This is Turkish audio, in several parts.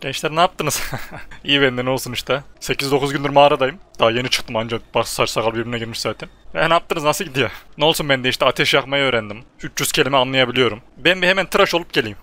Gençler ne yaptınız? İyi bende ne olsun işte. 8-9 gündür mağaradayım. Daha yeni çıktım ancak bas saç sakal birbirine girmiş zaten. E ne yaptınız nasıl gidiyor? Ne olsun ben de işte ateş yakmayı öğrendim. 300 kelime anlayabiliyorum. Ben bir hemen tıraş olup geleyim.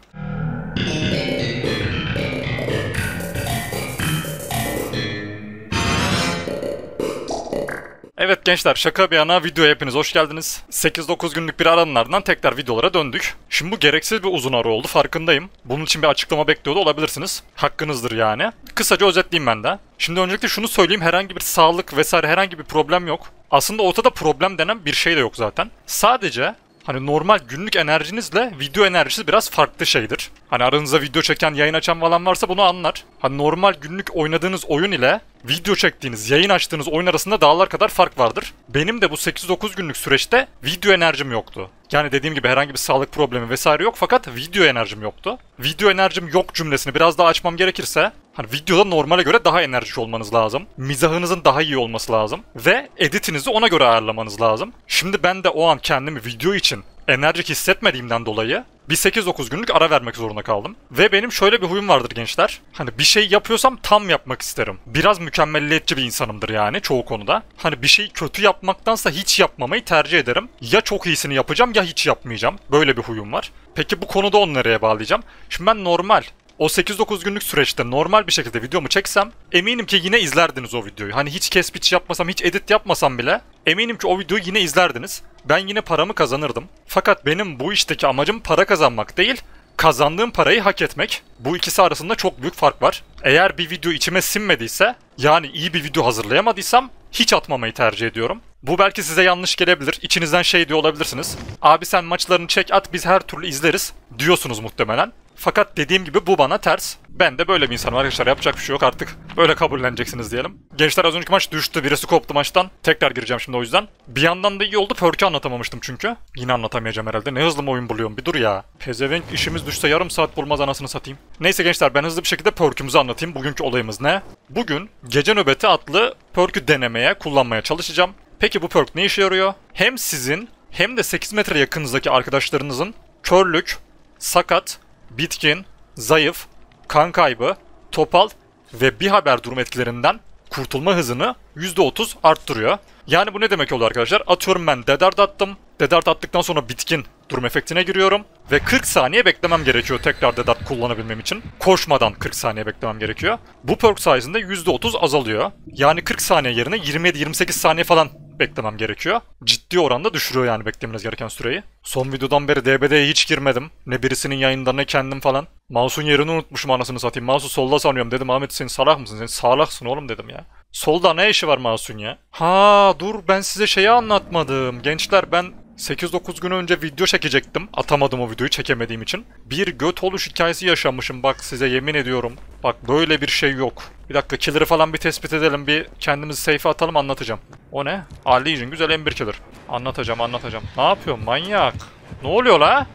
Evet gençler şaka bir yana videoya hepiniz hoş geldiniz. 8-9 günlük bir aranın ardından tekrar videolara döndük. Şimdi bu gereksiz bir uzun ara oldu farkındayım. Bunun için bir açıklama bekliyordu olabilirsiniz. Hakkınızdır yani. Kısaca özetleyeyim ben de. Şimdi öncelikle şunu söyleyeyim herhangi bir sağlık vesaire herhangi bir problem yok. Aslında ortada problem denen bir şey de yok zaten. Sadece Hani normal günlük enerjinizle video enerjisi biraz farklı şeydir. Hani aranızda video çeken, yayın açan falan varsa bunu anlar. Hani normal günlük oynadığınız oyun ile video çektiğiniz, yayın açtığınız oyun arasında dağlar kadar fark vardır. Benim de bu 8-9 günlük süreçte video enerjim yoktu. Yani dediğim gibi herhangi bir sağlık problemi vesaire yok fakat video enerjim yoktu. Video enerjim yok cümlesini biraz daha açmam gerekirse Hani videoda normale göre daha enerjik olmanız lazım. Mizahınızın daha iyi olması lazım. Ve editinizi ona göre ayarlamanız lazım. Şimdi ben de o an kendimi video için enerjik hissetmediğimden dolayı bir 8-9 günlük ara vermek zorunda kaldım. Ve benim şöyle bir huyum vardır gençler. Hani bir şey yapıyorsam tam yapmak isterim. Biraz mükemmelliyetçi bir insanımdır yani çoğu konuda. Hani bir şeyi kötü yapmaktansa hiç yapmamayı tercih ederim. Ya çok iyisini yapacağım ya hiç yapmayacağım. Böyle bir huyum var. Peki bu konuda onu nereye bağlayacağım? Şimdi ben normal o 8-9 günlük süreçte normal bir şekilde videomu çeksem eminim ki yine izlerdiniz o videoyu. Hani hiç kes yapmasam, hiç edit yapmasam bile eminim ki o videoyu yine izlerdiniz. Ben yine paramı kazanırdım. Fakat benim bu işteki amacım para kazanmak değil, kazandığım parayı hak etmek. Bu ikisi arasında çok büyük fark var. Eğer bir video içime sinmediyse, yani iyi bir video hazırlayamadıysam hiç atmamayı tercih ediyorum. Bu belki size yanlış gelebilir. İçinizden şey diyor olabilirsiniz. Abi sen maçlarını çek at biz her türlü izleriz diyorsunuz muhtemelen. Fakat dediğim gibi bu bana ters. Ben de böyle bir insanım arkadaşlar yapacak bir şey yok artık. Böyle kabulleneceksiniz diyelim. Gençler az önceki maç düştü. Birisi koptu maçtan. Tekrar gireceğim şimdi o yüzden. Bir yandan da iyi oldu. Perk'ü anlatamamıştım çünkü. Yine anlatamayacağım herhalde. Ne hızlı mı oyun buluyorum bir dur ya. Pezevenk işimiz düşse yarım saat bulmaz anasını satayım. Neyse gençler ben hızlı bir şekilde Perk'ümüzü anlatayım. Bugünkü olayımız ne? Bugün Gece Nöbeti adlı Perk'ü denemeye, kullanmaya çalışacağım. Peki bu perk ne işe yarıyor? Hem sizin hem de 8 metre yakınızdaki arkadaşlarınızın körlük, sakat, bitkin, zayıf, kan kaybı, topal ve bir haber durum etkilerinden kurtulma hızını %30 arttırıyor. Yani bu ne demek oluyor arkadaşlar? Atıyorum ben Dedart attım. Dedart attıktan sonra bitkin durum efektine giriyorum. Ve 40 saniye beklemem gerekiyor tekrar Dedart kullanabilmem için. Koşmadan 40 saniye beklemem gerekiyor. Bu perk sayesinde %30 azalıyor. Yani 40 saniye yerine 27-28 saniye falan beklemem gerekiyor. Ciddi oranda düşürüyor yani beklemeniz gereken süreyi. Son videodan beri DBD'ye hiç girmedim. Ne birisinin yayında ne kendim falan. Mouse'un yerini unutmuşum anasını satayım. Mouse'u solda sanıyorum dedim. Ahmet sen salak mısın? Sen sağlaksın oğlum dedim ya. Solda ne işi var Mouse'un ya? Ha dur ben size şeyi anlatmadım. Gençler ben 8-9 gün önce video çekecektim. Atamadım o videoyu çekemediğim için. Bir göt oluş hikayesi yaşamışım bak size yemin ediyorum. Bak böyle bir şey yok. Bir dakika killer'ı falan bir tespit edelim. Bir kendimizi safe'e atalım anlatacağım. O ne? A Legion güzel M1 killer. Anlatacağım anlatacağım. Ne yapıyorsun manyak? Ne oluyor la?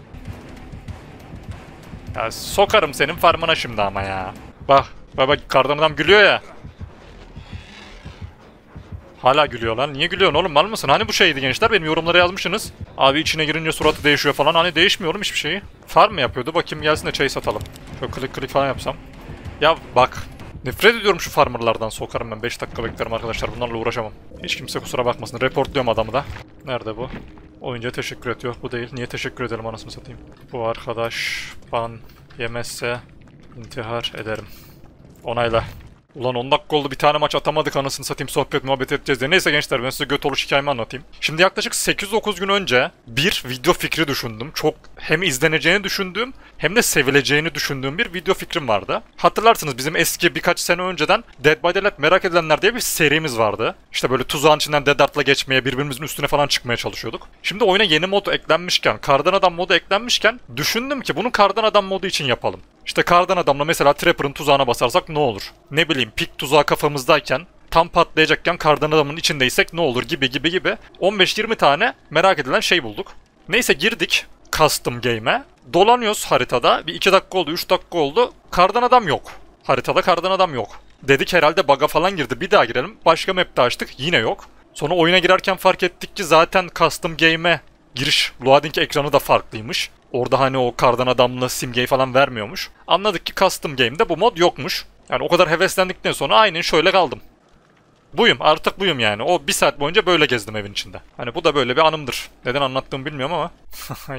Ya sokarım senin farmına şimdi ama ya. Bak baba kardan adam gülüyor ya. Hala gülüyor lan. Niye gülüyorsun oğlum mal mısın? Hani bu şeydi gençler benim yorumlara yazmışsınız. Abi içine girince suratı değişiyor falan. Hani değişmiyor oğlum hiçbir şeyi. Farm mı yapıyordu? Bakayım gelsin de çay satalım. Şöyle klik klik falan yapsam. Ya bak. Nefret ediyorum şu farmerlardan. Sokarım ben 5 dakika beklerim arkadaşlar. Bunlarla uğraşamam. Hiç kimse kusura bakmasın. Reportluyorum adamı da. Nerede bu? Oyuncuya teşekkür ediyor. Bu değil. Niye teşekkür edelim anasını satayım. Bu arkadaş ban yemezse intihar ederim. Onayla. Ulan 10 dakika oldu bir tane maç atamadık anasını satayım sohbet muhabbet edeceğiz diye. Neyse gençler ben size göt oluş hikayemi anlatayım. Şimdi yaklaşık 8-9 gün önce bir video fikri düşündüm. Çok hem izleneceğini düşündüğüm hem de sevileceğini düşündüğüm bir video fikrim vardı. Hatırlarsınız bizim eski birkaç sene önceden Dead by Daylight merak edilenler diye bir serimiz vardı. İşte böyle tuzağın içinden Dead Art'la geçmeye birbirimizin üstüne falan çıkmaya çalışıyorduk. Şimdi oyuna yeni mod eklenmişken, Kardan Adam modu eklenmişken düşündüm ki bunu Kardan Adam modu için yapalım. İşte kardan adamla mesela Trapper'ın tuzağına basarsak ne olur? Ne bileyim pik tuzağı kafamızdayken tam patlayacakken kardan adamın içindeysek ne olur gibi gibi gibi 15-20 tane merak edilen şey bulduk. Neyse girdik custom game'e. Dolanıyoruz haritada. Bir 2 dakika oldu, 3 dakika oldu. Kardan adam yok. Haritada kardan adam yok. Dedik herhalde bug'a falan girdi. Bir daha girelim. Başka map'te açtık. Yine yok. Sonra oyuna girerken fark ettik ki zaten custom game'e giriş loading ekranı da farklıymış. Orada hani o kardan adamlı simgeyi falan vermiyormuş. Anladık ki custom game'de bu mod yokmuş. Yani o kadar heveslendikten sonra aynen şöyle kaldım. Buyum artık buyum yani. O bir saat boyunca böyle gezdim evin içinde. Hani bu da böyle bir anımdır. Neden anlattığımı bilmiyorum ama.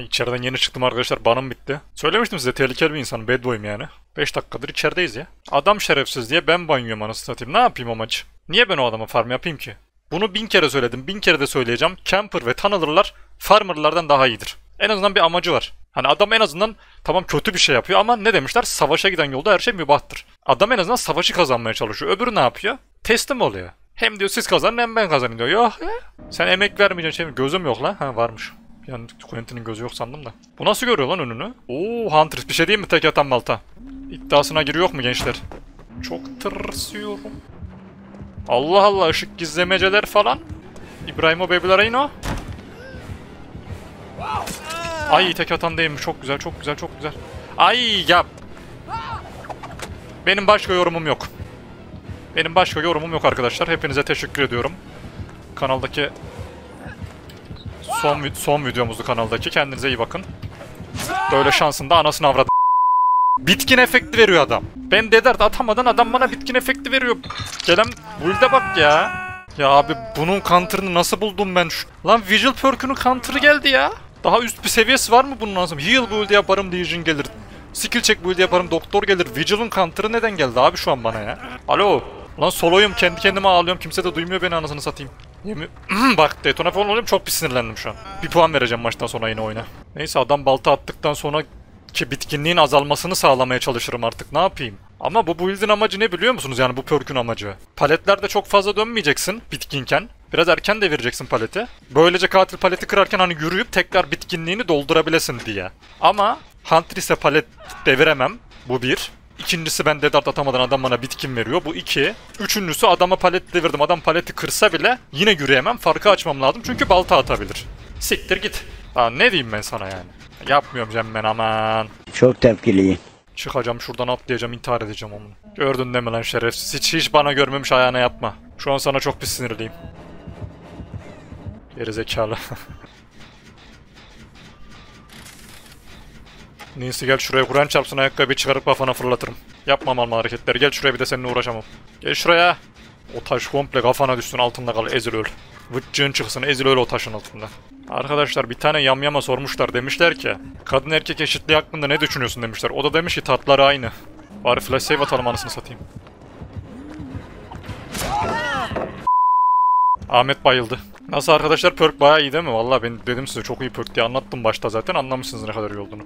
İçeriden yeni çıktım arkadaşlar. Banım bitti. Söylemiştim size tehlikeli bir insanım. Bad boy'um yani. 5 dakikadır içerideyiz ya. Adam şerefsiz diye ben banyoyum anasını satayım. Ne yapayım maç? Niye ben o adama farm yapayım ki? Bunu bin kere söyledim. Bin kere de söyleyeceğim. Camper ve Tunneler'lar farmerlardan daha iyidir. En azından bir amacı var. Hani adam en azından tamam kötü bir şey yapıyor ama ne demişler? Savaşa giden yolda her şey mübahtır. Adam en azından savaşı kazanmaya çalışıyor. Öbürü ne yapıyor? Teslim oluyor. Hem diyor siz kazanın hem ben kazanayım diyor. Yok ya. Sen emek vermeyeceksin şey? Gözüm yok lan. Ha varmış. Yani Quentin'in gözü yok sandım da. Bu nasıl görüyor lan önünü? Oo Huntress bir şey değil mi tek atan balta? İddiasına giriyor mu gençler? Çok tırsıyorum. Allah Allah ışık gizlemeceler falan. İbrahimo Bebelarino. Ay tek atan değilmiş. Çok güzel, çok güzel, çok güzel. Ay ya. Benim başka yorumum yok. Benim başka yorumum yok arkadaşlar. Hepinize teşekkür ediyorum. Kanaldaki son son videomuzdu kanaldaki. Kendinize iyi bakın. Böyle şansında anasını avradı. Bitkin efekti veriyor adam. Ben dedert atamadan adam bana bitkin efekti veriyor. Gelen build'e bak ya. Ya abi bunun counter'ını nasıl buldum ben şu... Lan Vigil perk'ünün counter'ı geldi ya. Daha üst bir seviyesi var mı bunun lazım? Heal build yaparım Legion gelir. Skill check build yaparım Doktor gelir. Vigil'ın counter'ı neden geldi abi şu an bana ya? Alo. Lan soloyum kendi kendime ağlıyorum. Kimse de duymuyor beni anasını satayım. Yemin... Bak detona falan oluyorum çok bir sinirlendim şu an. Bir puan vereceğim maçtan sonra yine oyuna. Neyse adam balta attıktan sonra ki bitkinliğin azalmasını sağlamaya çalışırım artık ne yapayım. Ama bu build'in amacı ne biliyor musunuz yani bu perk'ün amacı? Paletlerde çok fazla dönmeyeceksin bitkinken. Biraz erken de vereceksin paleti. Böylece katil paleti kırarken hani yürüyüp tekrar bitkinliğini doldurabilesin diye. Ama Huntress'e palet deviremem. Bu bir. İkincisi ben dead atamadan adam bana bitkin veriyor. Bu iki. Üçüncüsü adama palet devirdim. Adam paleti kırsa bile yine yürüyemem. Farkı açmam lazım çünkü balta atabilir. Siktir git. Aa, ne diyeyim ben sana yani. Yapmıyorum Cem ben aman. Çok tepkiliyim. Çıkacağım şuradan atlayacağım intihar edeceğim onu. Gördün değil mi lan şerefsiz? Hiç, hiç bana görmemiş ayağına yapma. Şu an sana çok pis sinirliyim. Gerizekalı. Neyse gel şuraya Kur'an çarpsın ayakkabıyı çıkarıp kafana fırlatırım. Yapmam alma hareketleri. Gel şuraya bir de seninle uğraşamam. Gel şuraya. O taş komple kafana düşsün altında kal ezil öl. Vıccığın çıksın ezil öl o taşın altında. Arkadaşlar bir tane yamyama sormuşlar demişler ki kadın erkek eşitliği hakkında ne düşünüyorsun demişler. O da demiş ki tatları aynı. Bari flash save atalım anasını satayım. Ahmet bayıldı. Nasıl arkadaşlar perk bayağı iyi değil mi? Vallahi ben dedim size çok iyi perk diye anlattım başta zaten anlamışsınız ne kadar iyi olduğunu.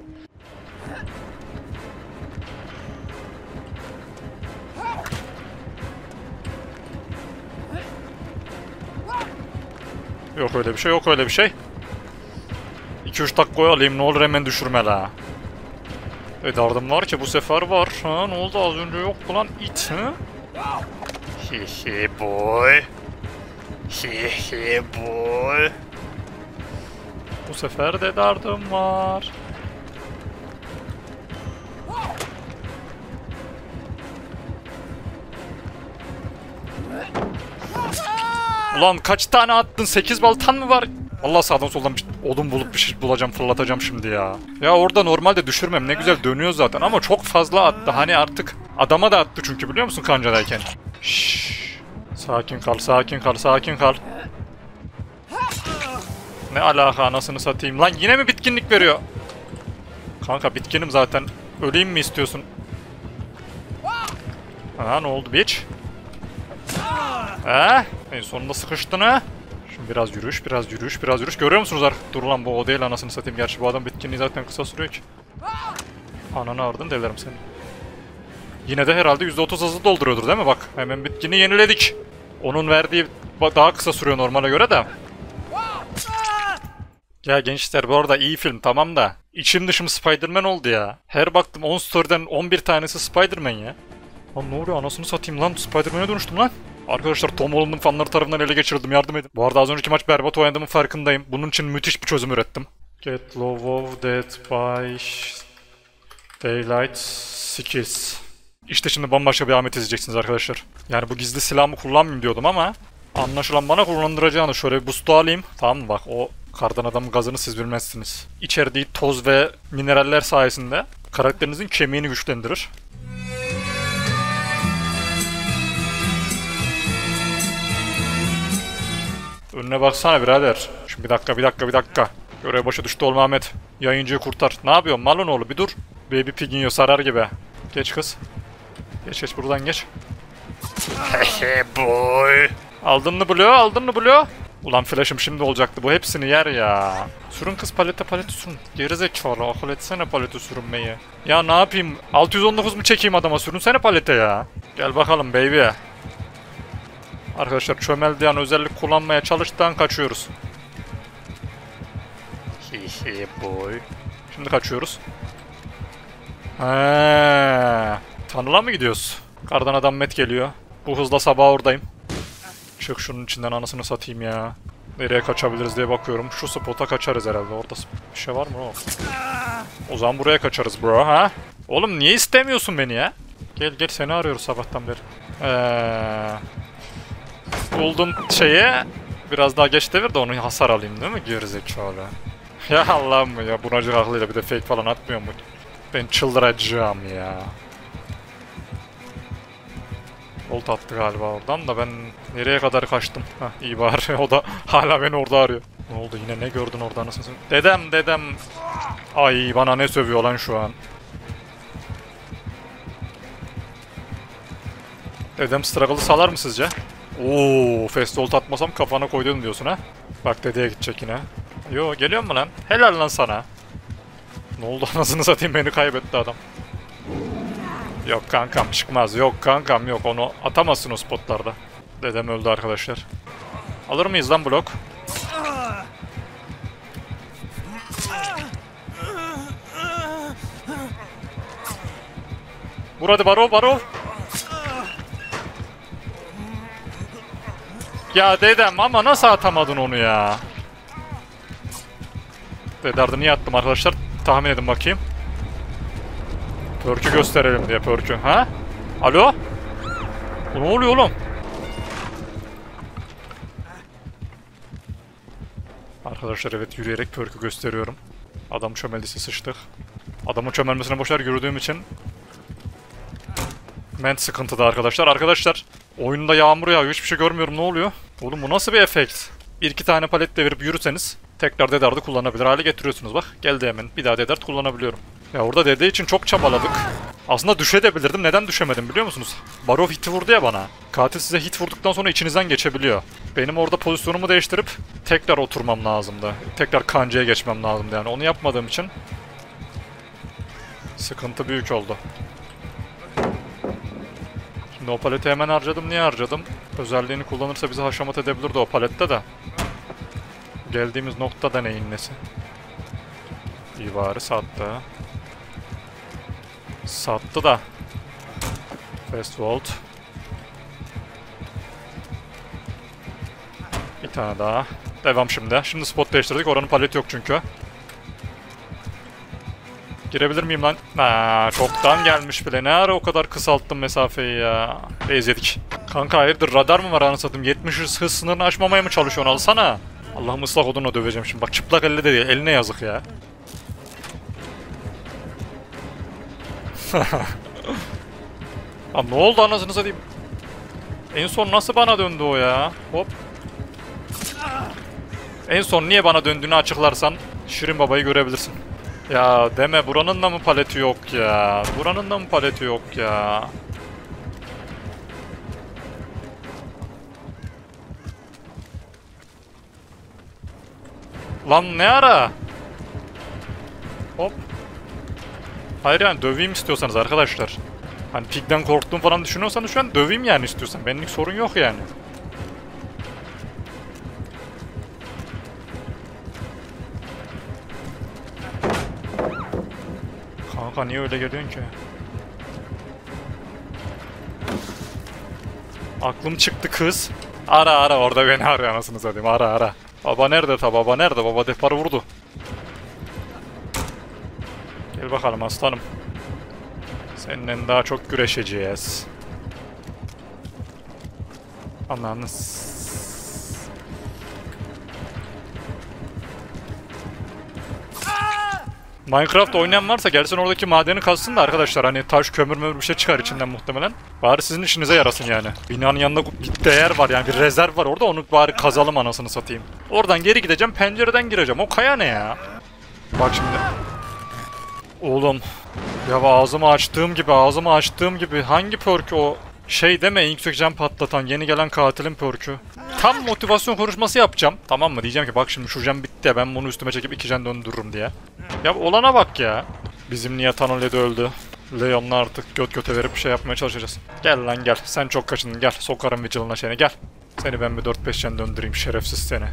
Yok öyle bir şey yok öyle bir şey. 2-3 dakika alayım ne olur hemen düşürme la. E dardım var ki bu sefer var. Ha ne oldu az önce yoktu lan it ha? Hehe boy. Hehe boy. Bu sefer de dardım var. Ulan kaç tane attın? 8 baltan mı var? Allah sağdan soldan bir odun bulup bir şey bulacağım fırlatacağım şimdi ya. Ya orada normalde düşürmem ne güzel dönüyor zaten ama çok fazla attı. Hani artık adama da attı çünkü biliyor musun kancadayken. Şşş. Sakin kal sakin kal sakin kal. Ne alaka anasını satayım. Lan yine mi bitkinlik veriyor? Kanka bitkinim zaten. Öleyim mi istiyorsun? Ha ne oldu bitch? He? En sonunda sıkıştın ha? Şimdi biraz yürüyüş, biraz yürüyüş, biraz yürüyüş. Görüyor musunuz artık? Dur lan bu o değil anasını satayım. Gerçi bu adam bitkinliği zaten kısa sürüyor ki. Ananı ardın delerim seni. Yine de herhalde %30 hızlı dolduruyordur değil mi? Bak hemen bitkinliği yeniledik. Onun verdiği daha kısa sürüyor normale göre de. Ya gençler bu arada iyi film tamam da içim dışım Spider-Man oldu ya. Her baktım 10 story'den 11 tanesi Spider-Man ya. Lan ne oluyor anasını satayım lan Spider-Man'e dönüştüm lan. Arkadaşlar Tom Holland'ın fanları tarafından ele geçirildim yardım edin. Bu arada az önceki maç berbat oynadığımın farkındayım. Bunun için müthiş bir çözüm ürettim. Get low of dead by daylight skills. İşte şimdi bambaşka bir Ahmet izleyeceksiniz arkadaşlar. Yani bu gizli silahımı kullanmayayım diyordum ama anlaşılan bana kullandıracağını şöyle bir boost alayım. Tamam mı bak o Kardan adamın gazını siz bilmezsiniz. İçerdiği toz ve mineraller sayesinde karakterinizin kemiğini güçlendirir. Önüne baksana birader. Şimdi bir dakika bir dakika bir dakika. Görev başı düştü olma Ahmet. Yayıncıyı kurtar. Ne yapıyorsun malın oğlu bir dur. Baby pigin sarar gibi. Geç kız. Geç geç buradan geç. Hehe boy. Aldın mı Blue? Aldın mı Blue? Ulan flash'ım şimdi olacaktı. Bu hepsini yer ya. Sürün kız palete palete sürün. Gerizekalı akıl etsene palete sürünmeyi. Ya ne yapayım? 619 mu çekeyim adama? Sürünsene palete ya. Gel bakalım baby. Arkadaşlar çömeldiği an özellik kullanmaya çalıştıktan kaçıyoruz. Hihi boy. Şimdi kaçıyoruz. He. Tanrı'la mı gidiyoruz? Kardan adam met geliyor. Bu hızla sabah oradayım. Çık şunun içinden anasını satayım ya. Nereye kaçabiliriz diye bakıyorum. Şu spota kaçarız herhalde. Orada bir şey var mı o? O zaman buraya kaçarız bro ha? Oğlum niye istemiyorsun beni ya? Gel gel seni arıyoruz sabahtan beri. Eee... Buldum şeye. Biraz daha geç devir de onu hasar alayım değil mi gerizekalı? Ya Allah'ım ya bunacık aklıyla bir de fake falan atmıyor mu? Ben çıldıracağım ya. Volt attı galiba oradan da ben nereye kadar kaçtım? Hah iyi bari o da hala beni orada arıyor. Ne oldu yine ne gördün orada satayım? Dedem dedem. Ay bana ne sövüyor lan şu an. Dedem struggle'ı salar mı sizce? Oo, ult atmasam kafana koydun diyorsun ha? Bak dedeye gidecek yine. Yo geliyor mu lan? Helal lan sana. Ne oldu anasını satayım beni kaybetti adam. Yok kankam çıkmaz. Yok kankam yok. Onu atamazsın o spotlarda. Dedem öldü arkadaşlar. Alır mıyız lan blok? Vur hadi Barov Barov. Ya dedem ama nasıl atamadın onu ya? Dedardı niye attım arkadaşlar? Tahmin edin bakayım. Pörkü gösterelim diye pörkü. Ha? Alo? Bu ne oluyor oğlum? Arkadaşlar evet yürüyerek pörkü gösteriyorum. Adam çömeldisi sıçtık. Adamın çömelmesine boşver yürüdüğüm için Ment sıkıntıda arkadaşlar. Arkadaşlar oyunda yağmur yağıyor. Hiçbir şey görmüyorum. Ne oluyor? Oğlum bu nasıl bir efekt? Bir iki tane palet devirip yürüseniz tekrar dedardı kullanabilir hale getiriyorsunuz. Bak geldi hemen. Bir daha dedart kullanabiliyorum. Ya orada dede için çok çabaladık. Aslında düşebilirdim. Neden düşemedim biliyor musunuz? Barov hiti vurdu ya bana. Katil size hit vurduktan sonra içinizden geçebiliyor. Benim orada pozisyonumu değiştirip tekrar oturmam lazımdı. Tekrar kancaya geçmem lazımdı yani. Onu yapmadığım için sıkıntı büyük oldu. Şimdi o paleti hemen harcadım. Niye harcadım? Özelliğini kullanırsa bizi haşamat edebilirdi o palette de. Geldiğimiz nokta da neyin nesi? İyi bari sattı. Sattı da. Vault. Bir tane daha. Devam şimdi. Şimdi spot değiştirdik. Oranın paleti yok çünkü. Girebilir miyim lan? Ha, çoktan gelmiş bile. Ne ara o kadar kısalttım mesafeyi ya. Beyz yedik. Kanka hayırdır radar mı var satayım? 70 hız, hız sınırını aşmamaya mı çalışıyorsun? Alsana. Allah'ım ıslak odunla döveceğim şimdi. Bak çıplak elle de değil. Eline yazık ya. Abi ne oldu anasını satayım? En son nasıl bana döndü o ya? Hop. En son niye bana döndüğünü açıklarsan Şirin Baba'yı görebilirsin. Ya deme buranın da mı paleti yok ya? Buranın da mı paleti yok ya? Lan ne ara? Hop. Hayır yani döveyim istiyorsanız arkadaşlar. Hani pigden korktuğum falan düşünüyorsanız şu an döveyim yani istiyorsan. Benlik sorun yok yani. Kanka niye öyle geliyorsun ki? Aklım çıktı kız. Ara ara orada beni arıyor anasını satayım ara ara. Baba nerede ta baba nerede baba depar vurdu. Gel bakalım aslanım. Seninle daha çok güreşeceğiz. Ananız. Minecraft oynayan varsa gelsin oradaki madeni kazsın da arkadaşlar hani taş kömür mömür bir şey çıkar içinden muhtemelen. Bari sizin işinize yarasın yani. Binanın yanında bir değer var yani bir rezerv var orada onu bari kazalım anasını satayım. Oradan geri gideceğim pencereden gireceğim o kaya ne ya? Bak şimdi. Oğlum. Ya ağzımı açtığım gibi ağzımı açtığım gibi hangi perk o? Şey deme yüksek can patlatan yeni gelen katilin perkü. Tam motivasyon konuşması yapacağım. Tamam mı? Diyeceğim ki bak şimdi şu can bitti ya ben bunu üstüme çekip iki can döndürürüm diye. Ya olana bak ya. Bizim niye Tanrı de öldü. Leon'la artık göt göte verip bir şey yapmaya çalışacağız. Gel lan gel. Sen çok kaçındın gel. Sokarım Vigil'ına seni gel. Seni ben bir 4-5 can döndüreyim şerefsiz seni.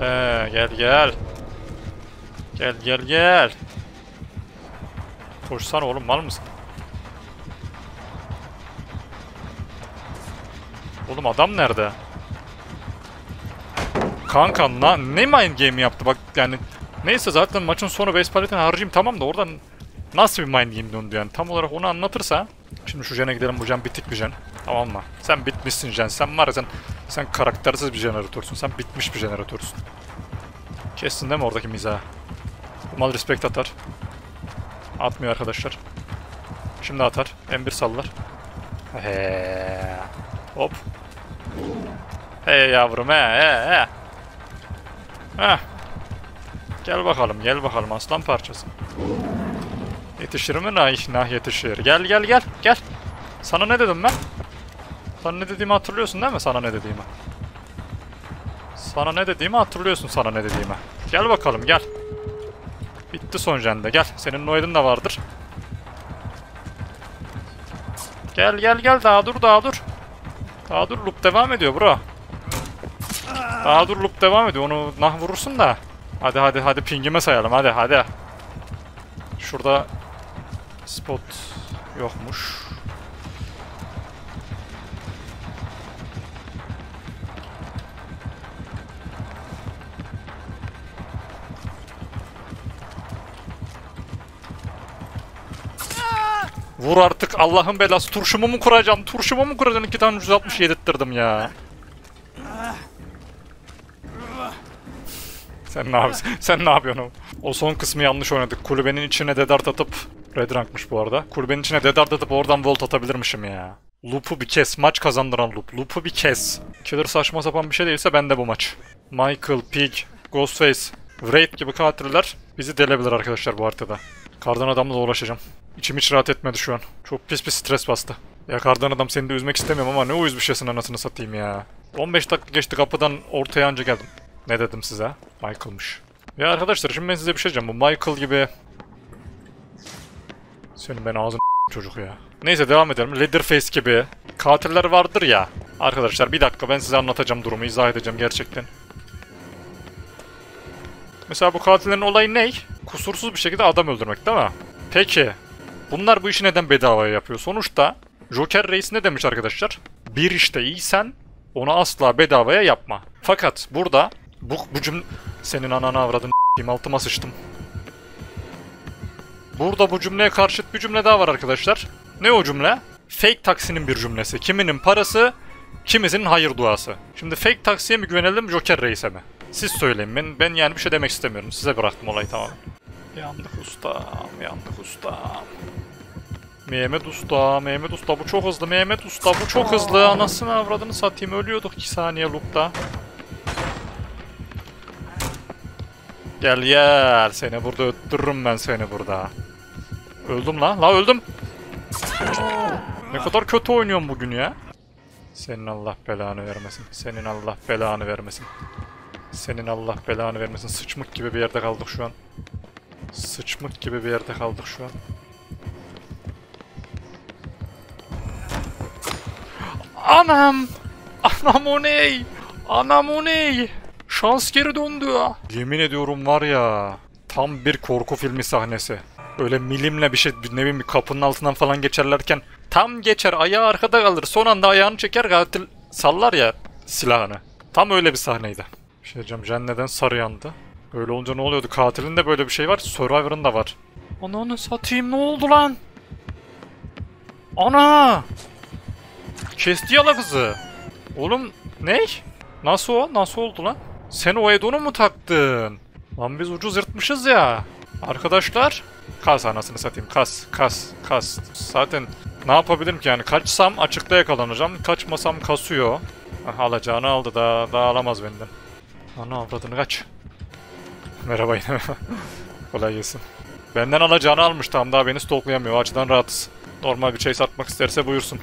He gel gel. Gel gel gel. Koşsana oğlum mal mısın? Oğlum adam nerede? Kanka na, ne mind game yaptı? Bak yani neyse zaten maçın sonu base paletini harcayayım tamam da oradan nasıl bir mind game döndü yani? Tam olarak onu anlatırsa Şimdi şu jene gidelim bu jen bitik bir jen. Tamam mı? Sen bitmişsin jen. Sen var ya sen, sen karaktersiz bir jeneratörsün. Sen bitmiş bir jeneratörsün. Kestin değil mi oradaki mizahı? Umal respect atar. Atmıyor arkadaşlar. Şimdi atar. M1 sallar. Heee Hop Hey yavrum he he he Heh. Gel bakalım, gel bakalım aslan parçası. Yetişir mi? Nah, nah yetişir. Gel gel gel, gel. Sana ne dedim ben? Sana ne dediğimi hatırlıyorsun değil mi? Sana ne dediğimi. Sana ne dediğimi hatırlıyorsun sana ne dediğimi. Gel bakalım gel. Bitti son jende gel. Senin Noel'in de vardır. Gel gel gel daha dur daha dur. Daha dur loop devam ediyor bro. Daha dur loop devam ediyor. Onu nah vurursun da. Hadi hadi hadi pingime sayalım hadi hadi. Şurada spot yokmuş. Vur artık Allah'ın belası. Turşumu mu kuracağım? Turşumu mu kuracağım? İki tane 160 yedirttirdim ya. Sen ne yapıyorsun? Sen ne yapıyorsun? O son kısmı yanlış oynadık. Kulübenin içine dedart atıp Red rankmış bu arada. Kulübenin içine dedart atıp oradan volt atabilirmişim ya. Loop'u bir kes. Maç kazandıran loop. Loop'u bir kes. Killer saçma sapan bir şey değilse ben de bu maç. Michael, Pig, Ghostface, Wraith gibi katiller bizi delebilir arkadaşlar bu haritada. Kardan adamla uğraşacağım. İçim hiç rahat etmedi şu an. Çok pis bir stres bastı. Ya kardan adam seni de üzmek istemiyorum ama ne uyuz bir şeysin anasını satayım ya. 15 dakika geçti kapıdan ortaya anca geldim. Ne dedim size? Michael'mış. Ya arkadaşlar şimdi ben size bir şey diyeceğim. Bu Michael gibi... Senin ben ağzın çocuk ya. Neyse devam edelim. Leatherface gibi katiller vardır ya. Arkadaşlar bir dakika ben size anlatacağım durumu. izah edeceğim gerçekten. Mesela bu katillerin olayı ne? Kusursuz bir şekilde adam öldürmek değil mi? Peki. Bunlar bu işi neden bedavaya yapıyor? Sonuçta Joker Reis ne demiş arkadaşlar? Bir işte iyisen onu asla bedavaya yapma. Fakat burada bu, bu cümle... Senin ananı avradın altıma sıçtım. Burada bu cümleye karşıt bir cümle daha var arkadaşlar. Ne o cümle? Fake taksinin bir cümlesi. Kiminin parası, kimisinin hayır duası. Şimdi fake taksiye mi güvenelim Joker Reis'e mi? Siz söyleyin. Ben, ben yani bir şey demek istemiyorum. Size bıraktım olayı tamamen. Yandık ustam, yandık ustam. Mehmet Usta, Mehmet Usta bu çok hızlı. Mehmet Usta bu çok hızlı. Anasını avradını satayım. Ölüyorduk 2 saniye loop'ta. Gel gel. Seni burada öttürürüm ben seni burada. Öldüm lan. La öldüm. Ne kadar kötü oynuyorum bugün ya. Senin Allah belanı vermesin. Senin Allah belanı vermesin. Senin Allah belanı vermesin. Sıçmık gibi bir yerde kaldık şu an. Sıçmık gibi bir yerde kaldık şu an. Anam! Anam o ney? Anam o ney? Şans geri döndü. Yemin ediyorum var ya. Tam bir korku filmi sahnesi. Öyle milimle bir şey ne bileyim kapının altından falan geçerlerken tam geçer ayağı arkada kalır. Son anda ayağını çeker katil sallar ya silahını. Tam öyle bir sahneydi. Bir şey diyeceğim Jen neden sarı yandı? Öyle olunca ne oluyordu? Katilin de böyle bir şey var. Survivor'ın da var. Ananı satayım ne oldu lan? Ana! Kesti yala kızı. Oğlum ne? Nasıl o? Nasıl oldu lan? Sen o Edon'u mu taktın? Lan biz ucuz yırtmışız ya. Arkadaşlar kas anasını satayım kas kas kas. Zaten ne yapabilirim ki yani kaçsam açıkta yakalanacağım kaçmasam kasıyor. Ah, alacağını aldı daha, daha alamaz benden. Ana avradını kaç. Merhaba yine. Kolay gelsin. Benden alacağını almış tam daha beni stalklayamıyor o açıdan rahatız. Normal bir chase atmak isterse buyursun.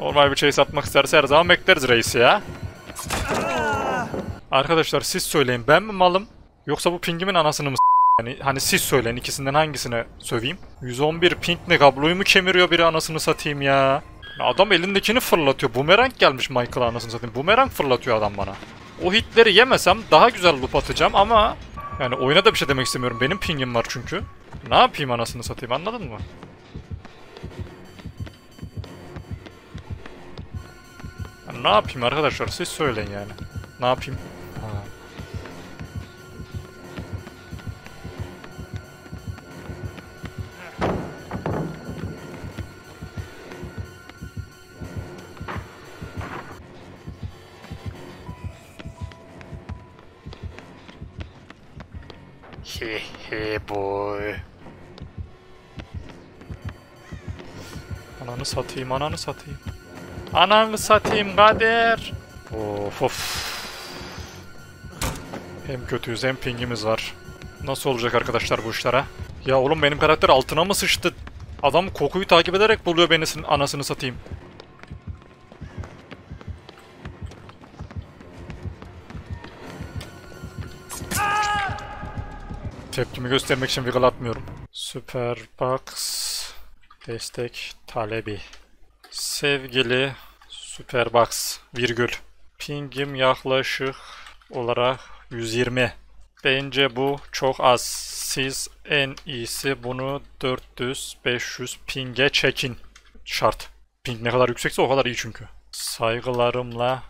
Normal bir chase atmak isterse her zaman bekleriz reis ya. Arkadaşlar siz söyleyin ben mi malım yoksa bu pingimin anasını mı yani hani siz söyleyin ikisinden hangisine söveyim? 111 ping ne kabloyu mu kemiriyor biri anasını satayım ya. Adam elindekini fırlatıyor. Bumerang gelmiş Michael'a anasını satayım. Bumerang fırlatıyor adam bana. O hitleri yemesem daha güzel loop atacağım ama yani oyuna da bir şey demek istemiyorum. Benim pingim var çünkü. Ne yapayım anasını satayım anladın mı? Ya ne yapayım arkadaşlar siz söyleyin yani. Ne yapayım? Ha. Satayım, ananı satayım. Ananı satayım Kader. Of of. Hem kötüyüz hem pingimiz var. Nasıl olacak arkadaşlar bu işlere? Ya oğlum benim karakter altına mı sıçtı? Adam kokuyu takip ederek buluyor beni anasını satayım. Tepkimi göstermek için wiggle atmıyorum. Superbox destek talebi. Sevgili Superbox virgül. Pingim yaklaşık olarak 120. Bence bu çok az. Siz en iyisi bunu 400-500 pinge çekin. Şart. Ping ne kadar yüksekse o kadar iyi çünkü. Saygılarımla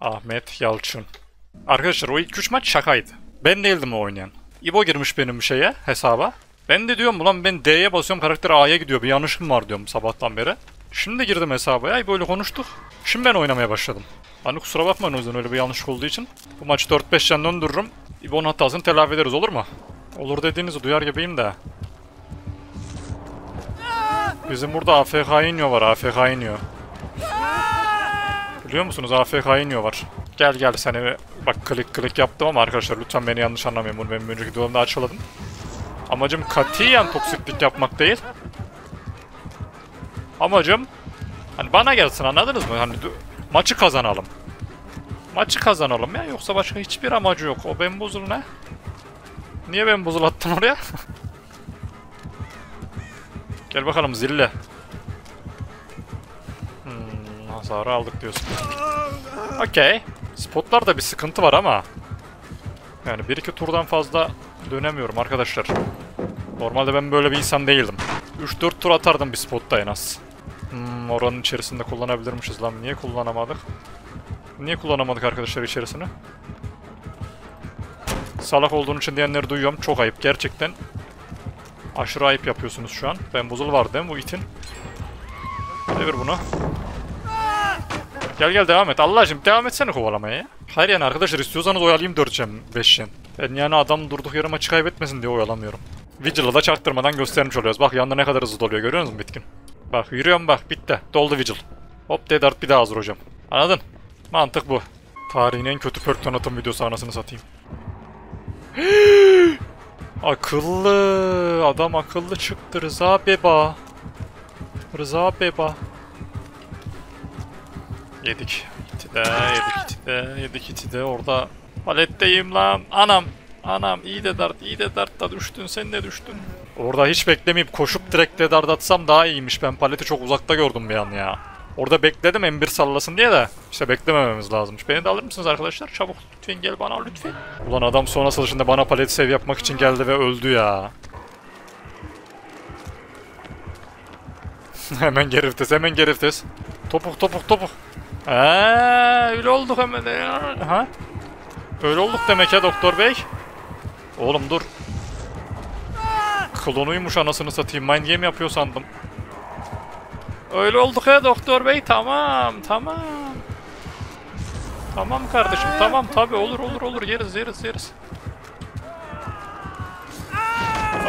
Ahmet Yalçın. Arkadaşlar o ilk 3 maç şakaydı. Ben değildim o oynayan. İbo girmiş benim şeye hesaba. Ben de diyorum ulan ben D'ye basıyorum karakter A'ya gidiyor bir yanlışım var diyorum sabahtan beri. Şimdi girdim hesaba ya böyle konuştuk. Şimdi ben oynamaya başladım. Hani kusura bakmayın o yüzden öyle bir yanlışlık olduğu için. Bu maçı 4-5 can döndürürüm. İbo'nun hatasını telafi ederiz olur mu? Olur dediğinizi duyar gibiyim de. Bizim burada AFK iniyor var AFK iniyor. Biliyor musunuz AFK iniyor var. Gel gel seni bak klik klik yaptım ama arkadaşlar lütfen beni yanlış anlamayın bunu benim önceki videolarımda açıkladım. Amacım katiyen toksiklik yapmak değil. Amacım hani bana gelsin anladınız mı? Hani maçı kazanalım. Maçı kazanalım ya yoksa başka hiçbir amacı yok. O ben buzul ne? Niye ben buzul attın oraya? Gel bakalım zille. Hmm, hasarı aldık diyorsun. Okey. Spotlarda bir sıkıntı var ama. Yani bir iki turdan fazla dönemiyorum arkadaşlar. Normalde ben böyle bir insan değildim. 3-4 tur atardım bir spotta en az. Hmm, oranın içerisinde kullanabilirmişiz lan. Niye kullanamadık? Niye kullanamadık arkadaşlar içerisini? Salak olduğun için diyenleri duyuyorum. Çok ayıp gerçekten. Aşırı ayıp yapıyorsunuz şu an. Ben buzul var değil mi bu itin? Devir bunu. Gel gel devam et. Allah aşkına devam etsene kovalamaya ya. Hayır yani arkadaşlar istiyorsanız oyalayayım 4 gem 5 gem. Ben yani adam durduk yere maçı kaybetmesin diye oyalamıyorum. Vigil'ı da çaktırmadan göstermiş oluyoruz. Bak yanında ne kadar hızlı doluyor görüyor musun bitkin? Bak yürüyorum bak bitti. Doldu Vigil. Hop Dead Art bir daha hazır hocam. Anladın? Mantık bu. Tarihin en kötü perk tanıtım videosu anasını satayım. akıllı. Adam akıllı çıktı. Rıza Beba. Rıza Beba. Yedik. İti de, yedik iti de, yedik iti de. Orada paletteyim lan. Anam. Anam iyi de dart, iyi de dart da düştün, sen de düştün. Orada hiç beklemeyip koşup direkt de dart atsam daha iyiymiş. Ben paleti çok uzakta gördüm bir an ya. Orada bekledim M1 sallasın diye de işte beklemememiz lazımmış. Beni de alır mısınız arkadaşlar? Çabuk lütfen gel bana lütfen. Ulan adam son asılışında bana palet sev yapmak için geldi ve öldü ya. hemen geri vites, hemen geri vites. Topuk topuk topuk. Eee öyle olduk hemen. Ha? Öyle olduk demek ya doktor bey. Oğlum dur. Klonuymuş anasını satayım. Mind game yapıyor sandım. Öyle olduk ya doktor bey. Tamam tamam. Tamam kardeşim tamam tabi olur olur olur yeriz yeriz yeriz.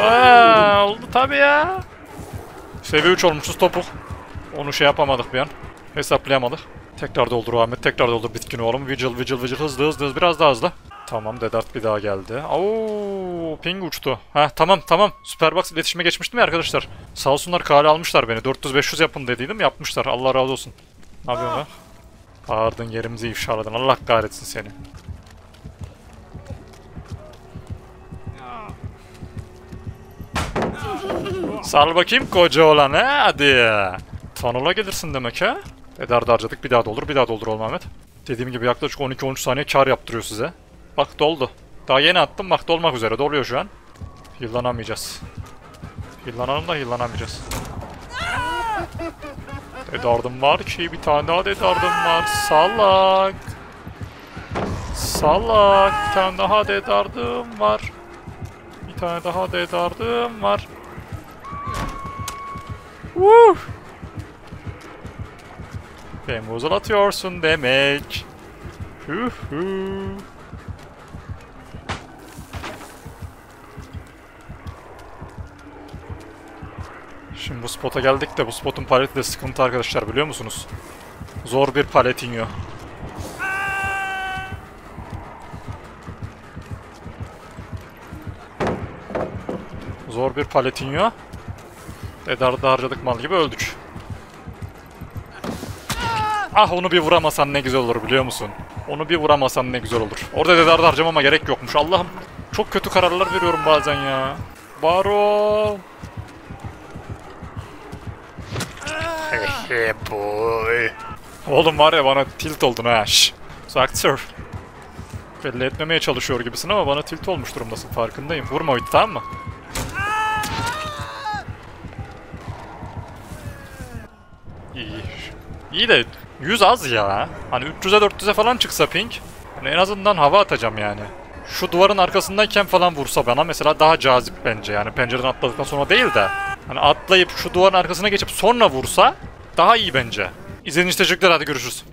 Aa, oldu tabii ya. Seviye 3 olmuşuz topuk. Onu şey yapamadık bir an. Hesaplayamadık. Tekrar doldur Ahmet. Tekrar doldur bitkini oğlum. Vigil, vigil, vigil. Hızlı, hızlı, hızlı. Biraz daha hızlı. Tamam Dedart bir daha geldi. Oo, ping uçtu. Ha tamam tamam. Superbox iletişime geçmiştim ya arkadaşlar. Sağ olsunlar kale almışlar beni. 400-500 yapın dediydim yapmışlar. Allah razı olsun. Ne yapıyorsun lan? Bağırdın yerimizi ifşaladın. Allah kahretsin seni. Sal bakayım koca olan he hadi. Tunnel'a gelirsin demek ha. Eder harcadık bir daha doldur bir daha doldur oğlum Ahmet. Dediğim gibi yaklaşık 12-13 saniye kar yaptırıyor size. Bak doldu. Daha yeni attım bak dolmak üzere doluyor şu an. Hillanamayacağız. Hillanalım da hillanamayacağız. Dedardım var ki bir tane daha dedardım var. Salak. Salak. Bir tane daha dedardım var. Bir tane daha dedardım var. Woo! Bembuzul atıyorsun demek. Hu hu. Şimdi bu spota geldik de bu spotun paleti de sıkıntı arkadaşlar biliyor musunuz? Zor bir paletinyo. Zor bir paletinyo. Edar'da harcadık mal gibi öldük. Ah onu bir vuramasan ne güzel olur biliyor musun? Onu bir vuramasan ne güzel olur. Orada Dedar'da harcamama gerek yokmuş. Allah'ım çok kötü kararlar veriyorum bazen ya. Baro. Hehe boy. Oğlum var ya bana tilt oldun ha. Şşş. Uzaktır. Belli etmemeye çalışıyor gibisin ama bana tilt olmuş durumdasın farkındayım. Vurma o iti tamam mı? İyi. İyi de 100 az ya. Hani 300'e 400'e falan çıksa ping. Hani en azından hava atacağım yani. Şu duvarın arkasındayken falan vursa bana mesela daha cazip bence yani pencereden atladıktan sonra değil de. Hani atlayıp şu duvarın arkasına geçip sonra vursa daha iyi bence. İzlediğiniz için teşekkürler hadi görüşürüz.